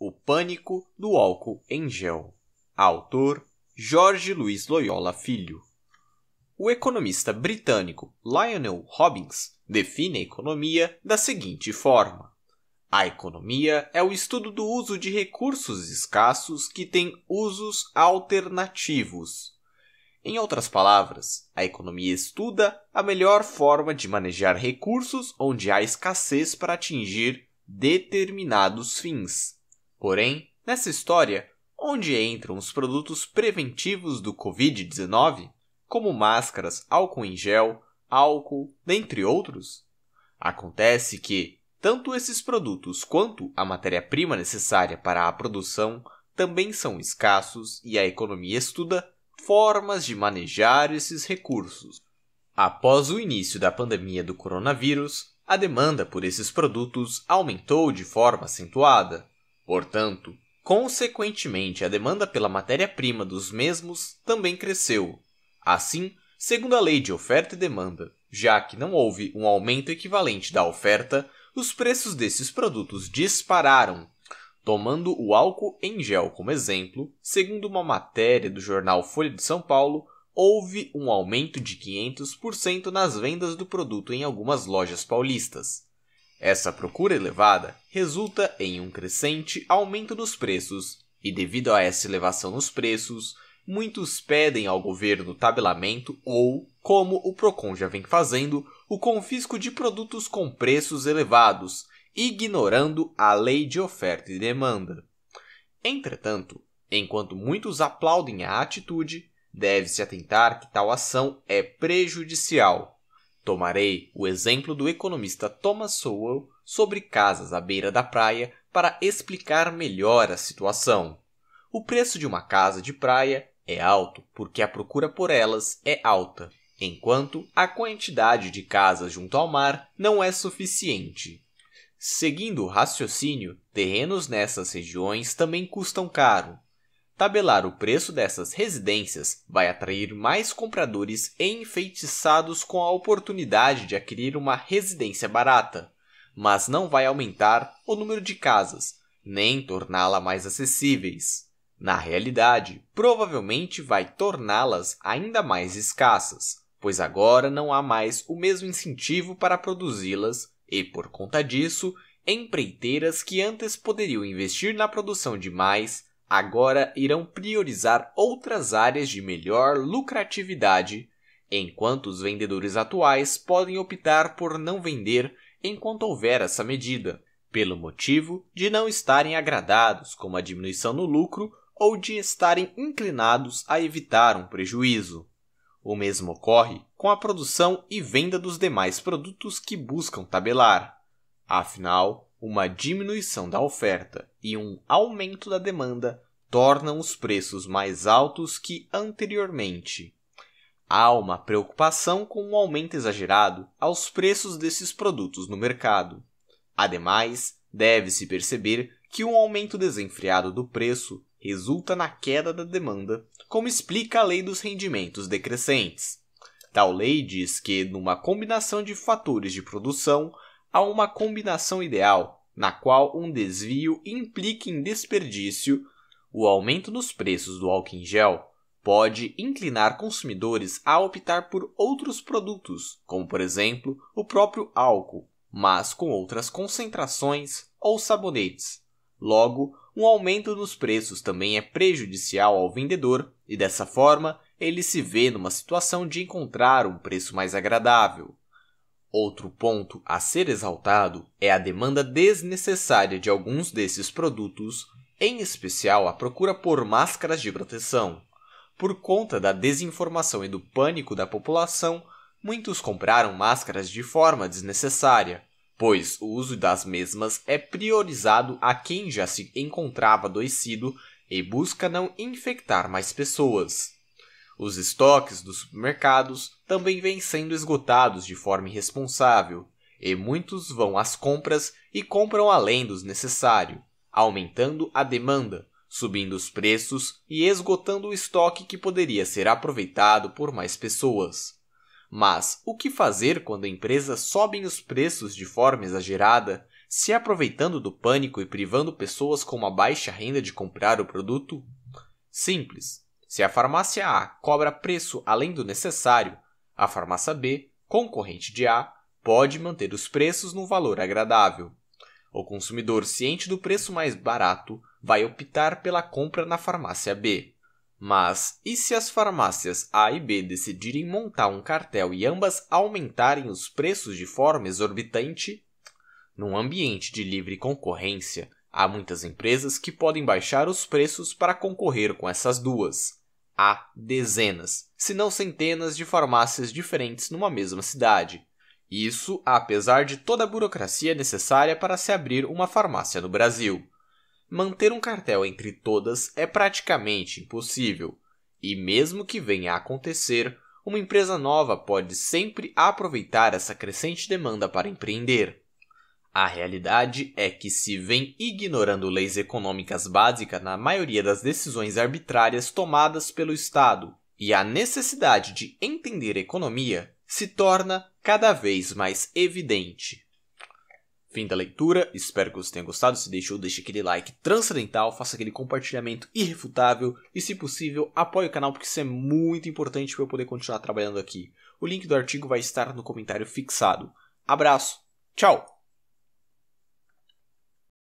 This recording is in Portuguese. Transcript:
O Pânico do Álcool em Gel. Autor Jorge Luiz Loyola Filho. O economista britânico Lionel Robbins define a economia da seguinte forma: A economia é o estudo do uso de recursos escassos que têm usos alternativos. Em outras palavras, a economia estuda a melhor forma de manejar recursos onde há escassez para atingir determinados fins. Porém, nessa história, onde entram os produtos preventivos do Covid-19, como máscaras, álcool em gel, álcool, dentre outros? Acontece que tanto esses produtos quanto a matéria-prima necessária para a produção também são escassos e a economia estuda formas de manejar esses recursos. Após o início da pandemia do coronavírus, a demanda por esses produtos aumentou de forma acentuada. Portanto, consequentemente, a demanda pela matéria-prima dos mesmos também cresceu. Assim, segundo a lei de oferta e demanda, já que não houve um aumento equivalente da oferta, os preços desses produtos dispararam. Tomando o álcool em gel como exemplo, segundo uma matéria do jornal Folha de São Paulo, houve um aumento de 500% nas vendas do produto em algumas lojas paulistas. Essa procura elevada resulta em um crescente aumento nos preços, e devido a essa elevação nos preços, muitos pedem ao governo tabelamento ou, como o Procon já vem fazendo, o confisco de produtos com preços elevados, ignorando a lei de oferta e demanda. Entretanto, enquanto muitos aplaudem a atitude, Deve-se atentar que tal ação é prejudicial. Tomarei o exemplo do economista Thomas Sowell sobre casas à beira da praia para explicar melhor a situação. O preço de uma casa de praia é alto porque a procura por elas é alta, enquanto a quantidade de casas junto ao mar não é suficiente. Seguindo o raciocínio, terrenos nessas regiões também custam caro, Tabelar o preço dessas residências vai atrair mais compradores enfeitiçados com a oportunidade de adquirir uma residência barata, mas não vai aumentar o número de casas, nem torná-la mais acessíveis. Na realidade, provavelmente vai torná-las ainda mais escassas, pois agora não há mais o mesmo incentivo para produzi-las e, por conta disso, empreiteiras que antes poderiam investir na produção de mais agora irão priorizar outras áreas de melhor lucratividade, enquanto os vendedores atuais podem optar por não vender enquanto houver essa medida, pelo motivo de não estarem agradados com a diminuição no lucro ou de estarem inclinados a evitar um prejuízo. O mesmo ocorre com a produção e venda dos demais produtos que buscam tabelar. Afinal, uma diminuição da oferta e um aumento da demanda tornam os preços mais altos que anteriormente. Há uma preocupação com um aumento exagerado aos preços desses produtos no mercado. Ademais, deve-se perceber que um aumento desenfreado do preço resulta na queda da demanda, como explica a lei dos rendimentos decrescentes. Tal lei diz que, numa combinação de fatores de produção, há uma combinação ideal, na qual um desvio implica em desperdício, o aumento nos preços do álcool em gel pode inclinar consumidores a optar por outros produtos, como por exemplo o próprio álcool, mas com outras concentrações ou sabonetes. Logo, um aumento nos preços também é prejudicial ao vendedor e dessa forma ele se vê numa situação de encontrar um preço mais agradável. Outro ponto a ser exaltado é a demanda desnecessária de alguns desses produtos, em especial a procura por máscaras de proteção. Por conta da desinformação e do pânico da população, muitos compraram máscaras de forma desnecessária, pois o uso das mesmas é priorizado a quem já se encontrava adoecido e busca não infectar mais pessoas. Os estoques dos supermercados também vêm sendo esgotados de forma irresponsável, e muitos vão às compras e compram além dos necessário, aumentando a demanda, subindo os preços e esgotando o estoque que poderia ser aproveitado por mais pessoas. Mas o que fazer quando empresas sobem os preços de forma exagerada, se aproveitando do pânico e privando pessoas com uma baixa renda de comprar o produto? Simples. Se a farmácia A cobra preço além do necessário, a farmácia B, concorrente de A, pode manter os preços num valor agradável. O consumidor ciente do preço mais barato vai optar pela compra na farmácia B. Mas e se as farmácias A e B decidirem montar um cartel e ambas aumentarem os preços de forma exorbitante? Num ambiente de livre concorrência, há muitas empresas que podem baixar os preços para concorrer com essas duas. Há dezenas, se não centenas de farmácias diferentes numa mesma cidade. Isso apesar de toda a burocracia necessária para se abrir uma farmácia no Brasil. Manter um cartel entre todas é praticamente impossível, e mesmo que venha a acontecer, uma empresa nova pode sempre aproveitar essa crescente demanda para empreender. A realidade é que se vem ignorando leis econômicas básicas na maioria das decisões arbitrárias tomadas pelo Estado, e a necessidade de entender economia se torna cada vez mais evidente. Fim da leitura, espero que você tenha gostado. Se deixou, deixe aquele like transcendental, faça aquele compartilhamento irrefutável e, se possível, apoie o canal porque isso é muito importante para eu poder continuar trabalhando aqui. O link do artigo vai estar no comentário fixado. Abraço, tchau!